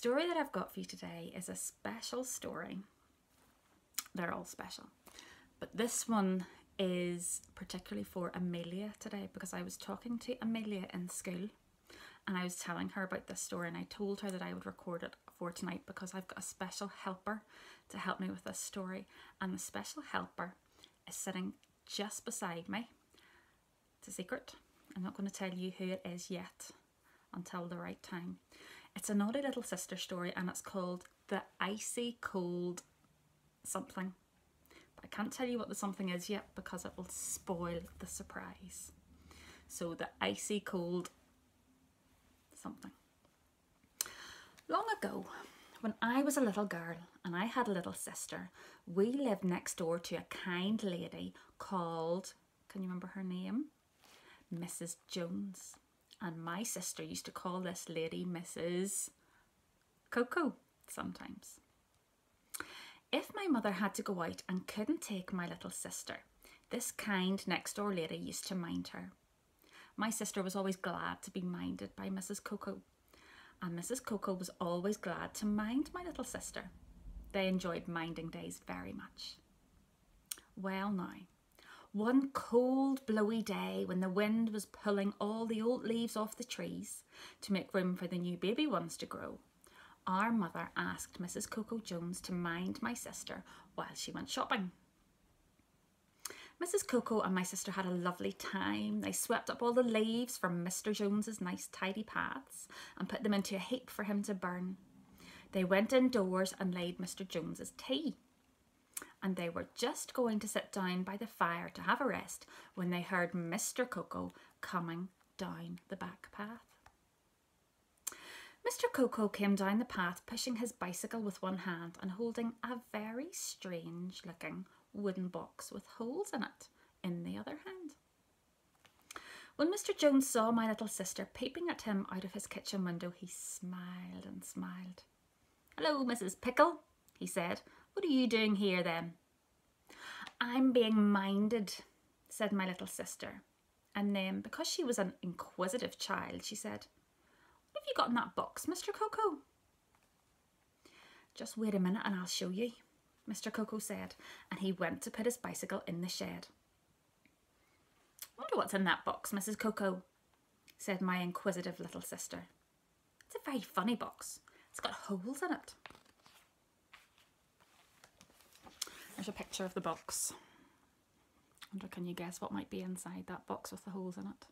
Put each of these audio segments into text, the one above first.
story that I've got for you today is a special story. They're all special. But this one is particularly for Amelia today because I was talking to Amelia in school and I was telling her about this story and I told her that I would record it for tonight because I've got a special helper to help me with this story and the special helper is sitting just beside me. It's a secret. I'm not going to tell you who it is yet until the right time. It's a naughty little sister story and it's called The Icy Cold Something. But I can't tell you what the something is yet because it will spoil the surprise. So the icy cold something. Long ago, when I was a little girl and I had a little sister, we lived next door to a kind lady called, can you remember her name? Mrs. Jones. And my sister used to call this lady Mrs. Coco sometimes. If my mother had to go out and couldn't take my little sister, this kind next door lady used to mind her. My sister was always glad to be minded by Mrs. Coco, and Mrs. Coco was always glad to mind my little sister. They enjoyed minding days very much. Well, now, one cold, blowy day when the wind was pulling all the old leaves off the trees to make room for the new baby ones to grow, our mother asked Mrs. Coco Jones to mind my sister while she went shopping. Mrs. Coco and my sister had a lovely time. They swept up all the leaves from Mr. Jones's nice tidy paths and put them into a heap for him to burn. They went indoors and laid Mr. Jones's tea. And they were just going to sit down by the fire to have a rest when they heard Mr. Coco coming down the back path. Mr. Coco came down the path pushing his bicycle with one hand and holding a very strange looking wooden box with holes in it in the other hand. When Mr. Jones saw my little sister peeping at him out of his kitchen window, he smiled and smiled. Hello, Mrs. Pickle, he said. What are you doing here then? I'm being minded, said my little sister. And then, because she was an inquisitive child, she said, What have you got in that box, Mr. Coco? Just wait a minute and I'll show you, Mr. Coco said, and he went to put his bicycle in the shed. Wonder what's in that box, Mrs. Coco, said my inquisitive little sister. It's a very funny box. It's got holes in it. There's a picture of the box. I Wonder can you guess what might be inside that box with the holes in it?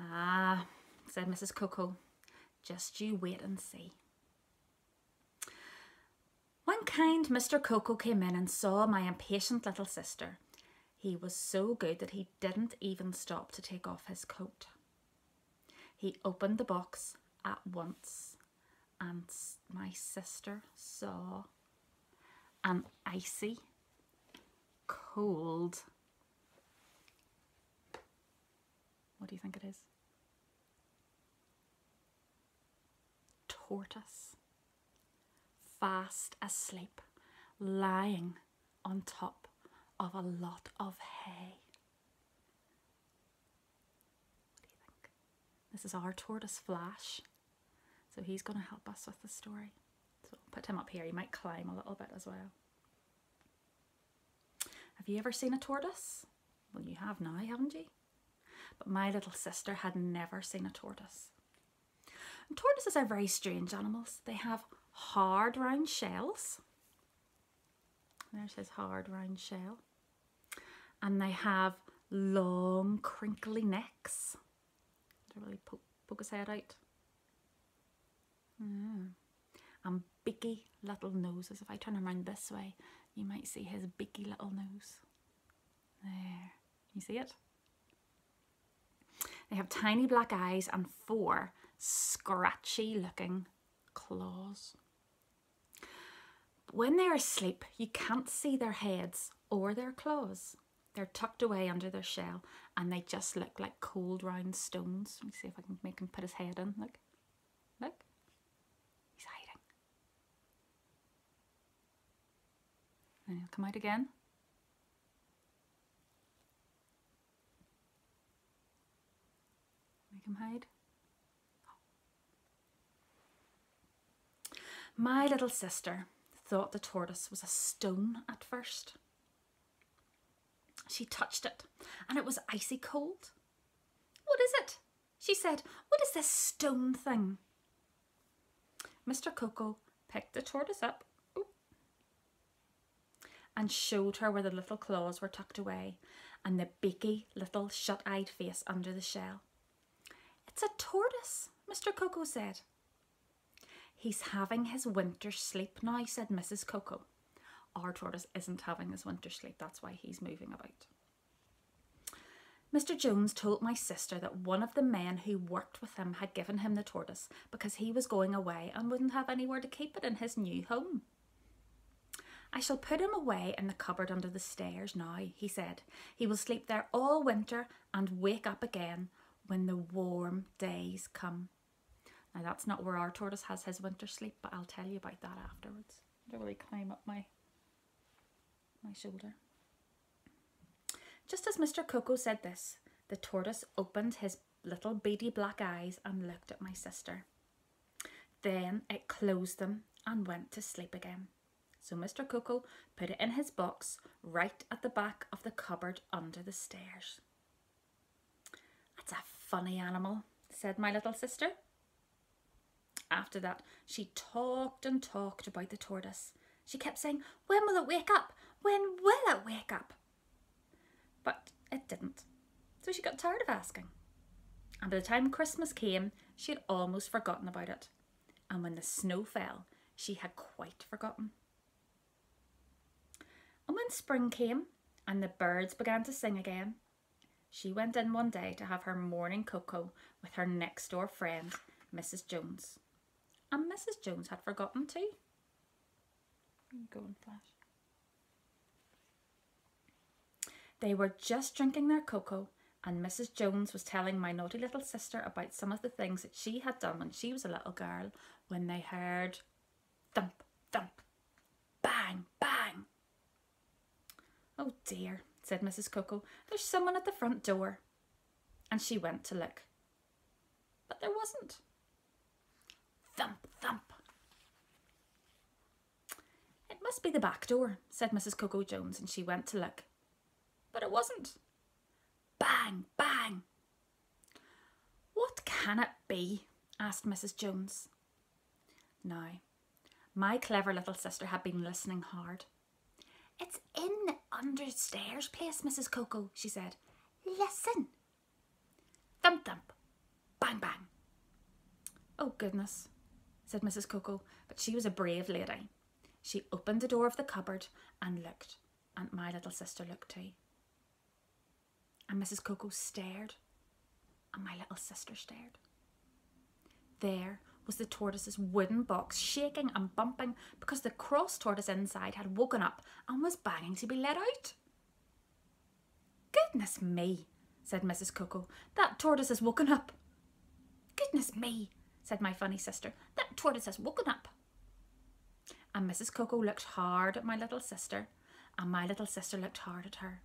Ah, said Mrs. Coco, just you wait and see. One kind Mr. Coco came in and saw my impatient little sister. He was so good that he didn't even stop to take off his coat. He opened the box at once and my sister saw an icy, cold, what do you think it is? Tortoise fast asleep, lying on top of a lot of hay. What do you think? This is our tortoise Flash, so he's going to help us with the story. So I'll put him up here, he might climb a little bit as well. Have you ever seen a tortoise? Well, you have now, haven't you? But my little sister had never seen a tortoise. And tortoises are very strange animals. They have hard round shells. There's his hard round shell. And they have long crinkly necks. To really poke, poke his head out. Mm. And biggy little noses. If I turn around this way, you might see his biggy little nose. There. You see it? They have tiny black eyes and four scratchy looking claws. When they're asleep, you can't see their heads or their claws. They're tucked away under their shell and they just look like cold round stones. Let me see if I can make him put his head in. Look. Look. and he'll come out again. Make him hide. My little sister thought the tortoise was a stone at first. She touched it and it was icy cold. What is it? She said, what is this stone thing? Mr. Coco picked the tortoise up and showed her where the little claws were tucked away and the beaky little shut eyed face under the shell. It's a tortoise, Mr. Coco said. He's having his winter sleep now, said Mrs. Coco. Our tortoise isn't having his winter sleep, that's why he's moving about. Mr. Jones told my sister that one of the men who worked with him had given him the tortoise because he was going away and wouldn't have anywhere to keep it in his new home. I shall put him away in the cupboard under the stairs now, he said. He will sleep there all winter and wake up again when the warm days come. Now that's not where our tortoise has his winter sleep, but I'll tell you about that afterwards. Don't really climb up my my shoulder. Just as Mr. Coco said this, the tortoise opened his little beady black eyes and looked at my sister. Then it closed them and went to sleep again. So Mr. Coco put it in his box right at the back of the cupboard under the stairs. That's a funny animal, said my little sister. After that, she talked and talked about the tortoise. She kept saying, When will it wake up? When will it wake up? But it didn't. So she got tired of asking. And by the time Christmas came, she had almost forgotten about it. And when the snow fell, she had quite forgotten. And when spring came and the birds began to sing again, she went in one day to have her morning cocoa with her next door friend, Mrs. Jones. And Mrs. Jones had forgotten too. Go and flash. They were just drinking their cocoa, and Mrs. Jones was telling my naughty little sister about some of the things that she had done when she was a little girl when they heard thump, thump, bang, bang. Oh dear, said Mrs. Coco, there's someone at the front door. And she went to look. But there wasn't. Thump, thump. It must be the back door, said Mrs. Coco Jones, and she went to look. But it wasn't. Bang, bang. What can it be? asked Mrs. Jones. Now, my clever little sister had been listening hard. It's in understairs place, Mrs. Coco, she said. Listen. Thump, thump. Bang, bang. Oh, goodness, said Mrs. Coco, but she was a brave lady. She opened the door of the cupboard and looked, and my little sister looked too. And Mrs. Coco stared, and my little sister stared. There was the tortoise's wooden box shaking and bumping because the cross tortoise inside had woken up and was banging to be let out. Goodness me, said Mrs. Coco, that tortoise has woken up. Goodness me, said my funny sister. That tortoise has woken up. And Mrs. Coco looked hard at my little sister, and my little sister looked hard at her.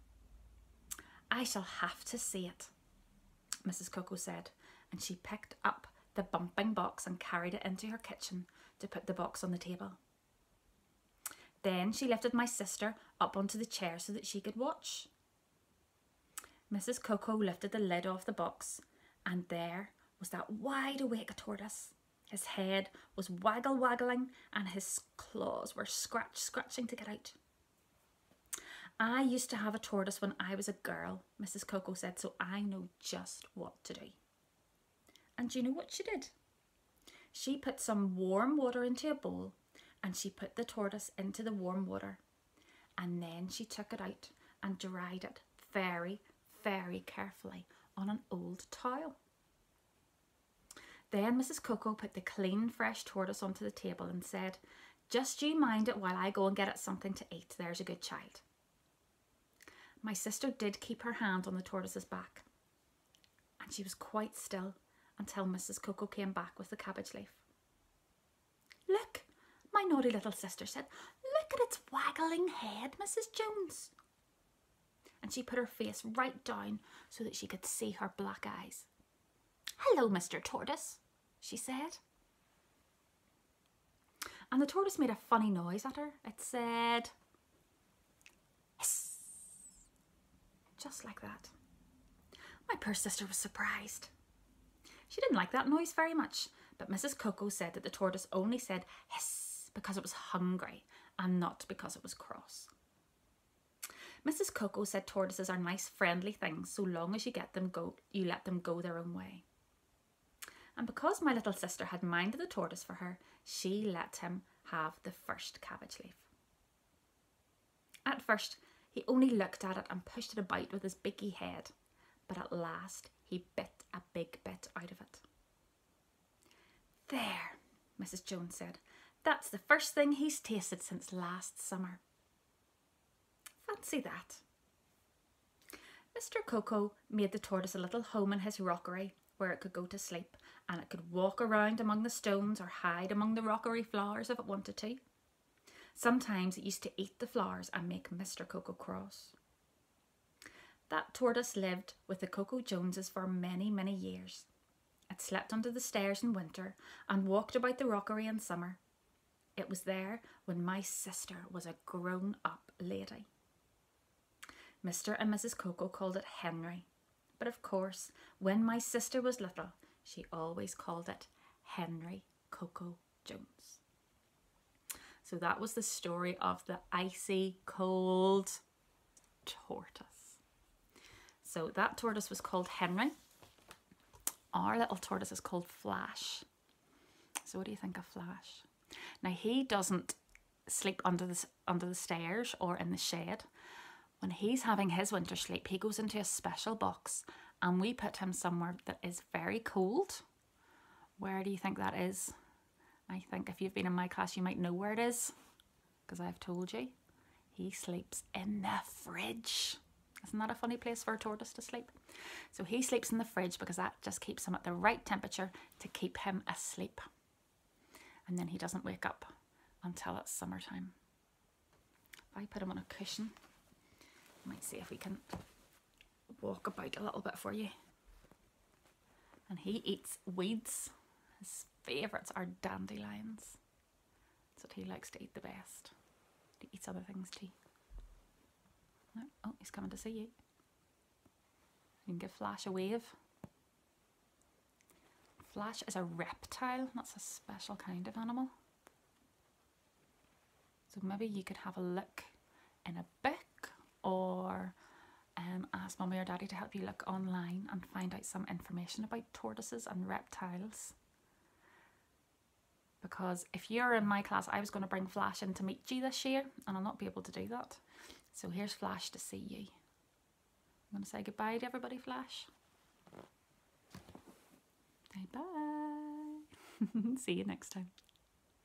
I shall have to see it, Mrs. Coco said, and she picked up the bumping box and carried it into her kitchen to put the box on the table. Then she lifted my sister up onto the chair so that she could watch. Mrs. Coco lifted the lid off the box, and there was that wide awake tortoise. His head was waggle waggling and his claws were scratch scratching to get out. I used to have a tortoise when I was a girl, Mrs. Coco said, so I know just what to do. And do you know what she did? She put some warm water into a bowl and she put the tortoise into the warm water. And then she took it out and dried it very, very carefully on an old towel. Then Mrs. Coco put the clean, fresh tortoise onto the table and said, Just you mind it while I go and get it something to eat. There's a good child. My sister did keep her hand on the tortoise's back, and she was quite still until Mrs. Coco came back with the cabbage leaf. Look, my naughty little sister said, Look at its waggling head, Mrs. Jones. And she put her face right down so that she could see her black eyes. Hello, Mr. Tortoise, she said. and the tortoise made a funny noise at her. It said, hiss, just like that. My poor sister was surprised. She didn't like that noise very much, but Mrs. Coco said that the tortoise only said hiss because it was hungry and not because it was cross. Mrs. Coco said tortoises are nice, friendly things so long as you get them go you let them go their own way. And because my little sister had minded the tortoise for her, she let him have the first cabbage leaf. At first, he only looked at it and pushed it about with his biggy head, but at last he bit a big bit out of it. There, Mrs. Jones said, that's the first thing he's tasted since last summer. Fancy that. Mr. Coco made the tortoise a little home in his rockery where it could go to sleep and it could walk around among the stones or hide among the rockery flowers if it wanted to. Sometimes it used to eat the flowers and make Mr. Coco cross. That tortoise lived with the Coco Joneses for many, many years. It slept under the stairs in winter and walked about the rockery in summer. It was there when my sister was a grown up lady. Mr. and Mrs. Coco called it Henry, but of course, when my sister was little, she always called it Henry Coco Jones. So that was the story of the icy cold. So that tortoise was called Henry. Our little tortoise is called Flash. So what do you think of Flash? Now he doesn't sleep under the under the stairs or in the shed. When he's having his winter sleep, he goes into a special box and we put him somewhere that is very cold. Where do you think that is? I think if you've been in my class, you might know where it is because I've told you. He sleeps in the fridge. Isn't that a funny place for a tortoise to sleep? So he sleeps in the fridge because that just keeps him at the right temperature to keep him asleep. And then he doesn't wake up until it's summertime. If I put him on a cushion, I might see if we can walk about a little bit for you. And he eats weeds. His favourites are dandelions. That's what he likes to eat the best. He eats other things too. Oh, he's coming to see you. You can give Flash a wave. Flash is a reptile, that's a special kind of animal. So maybe you could have a look in a book or um, ask mummy or daddy to help you look online and find out some information about tortoises and reptiles. Because if you're in my class, I was going to bring Flash in to meet you this year and I'll not be able to do that. So here's Flash to see you. I'm going to say goodbye to everybody, Flash. Bye bye. see you next time.